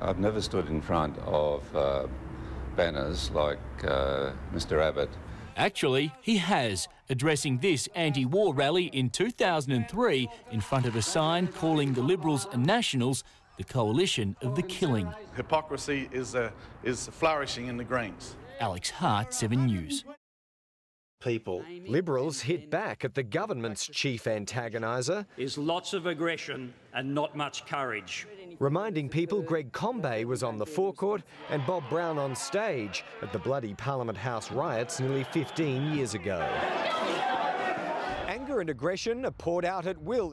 I've never stood in front of uh, banners like uh, Mr Abbott. Actually, he has, addressing this anti war rally in 2003 in front of a sign calling the Liberals and Nationals the coalition of the killing. Hypocrisy is, uh, is flourishing in the Greens. Alex Hart, 7 News. People. Liberals hit back at the government's chief antagoniser. Is lots of aggression and not much courage. Reminding people Greg Combet was on the forecourt and Bob Brown on stage at the bloody Parliament House riots nearly 15 years ago. Anger and aggression are poured out at will